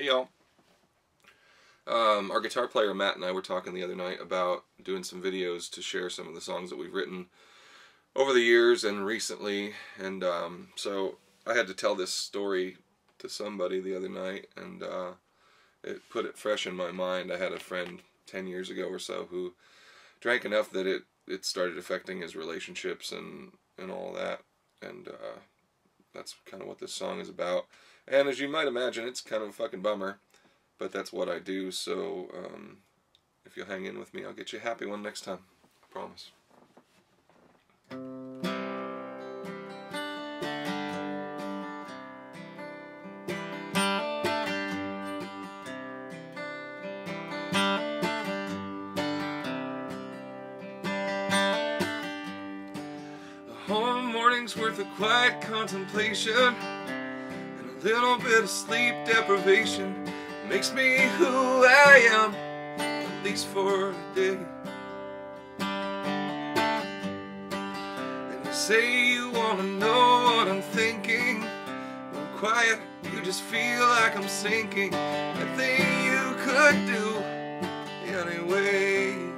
Hey y'all. Um, our guitar player Matt and I were talking the other night about doing some videos to share some of the songs that we've written over the years and recently. And um, so I had to tell this story to somebody the other night, and uh, it put it fresh in my mind. I had a friend 10 years ago or so who drank enough that it, it started affecting his relationships and, and all that. And uh, that's kind of what this song is about. And as you might imagine, it's kind of a fucking bummer, but that's what I do. So um, if you'll hang in with me, I'll get you a happy one next time. I promise. Whole morning's worth of quiet contemplation and a little bit of sleep deprivation makes me who I am, at least for today. And you say you wanna know what I'm thinking. When I'm quiet, you just feel like I'm sinking. Nothing you could do anyway.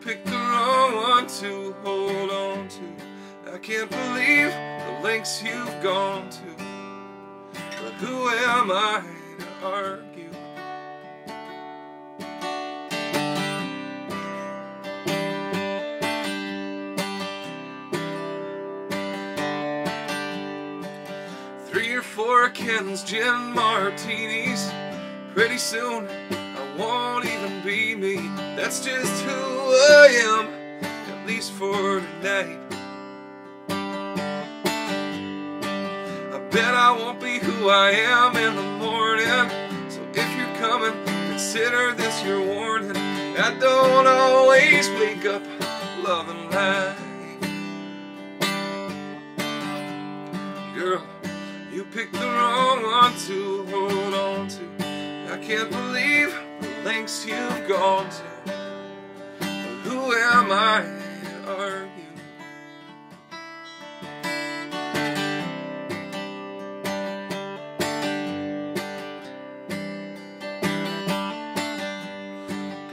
Picked the wrong one to hold on to. I can't believe the lengths you've gone to. But who am I to argue? Three or four Ken's gin martinis. Pretty soon won't even be me. That's just who I am, at least for tonight. I bet I won't be who I am in the morning. So if you're coming, consider this your warning. I don't always wake up loving life. Girl, you picked the wrong one to hold on to. I can't believe lengths you've gone to. Who am I to argue?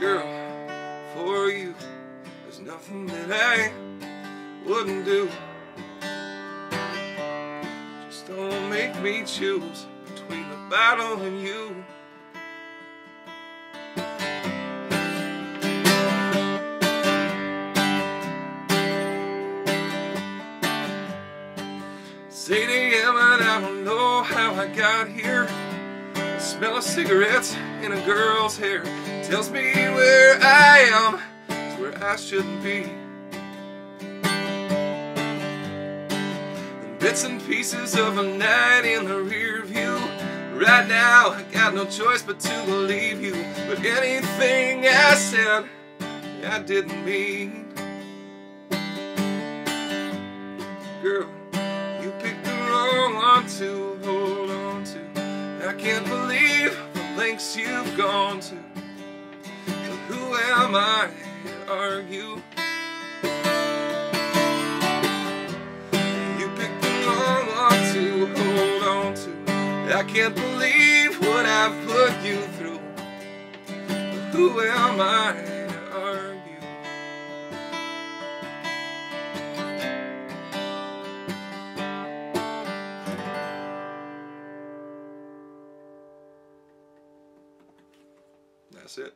Girl, for you, there's nothing that I wouldn't do. Just don't make me choose between the battle and you. It's 8 a.m. and I don't know how I got here. The smell of cigarettes in a girl's hair tells me where I am is where I shouldn't be. And bits and pieces of a night in the rear view. Right now, I got no choice but to believe you. But anything I said, I didn't mean. Girl, picked the wrong one to hold on to. I can't believe the lengths you've gone to. But who am I? Are You You picked the wrong one to hold on to. I can't believe what I've put you through. But who am I That's it.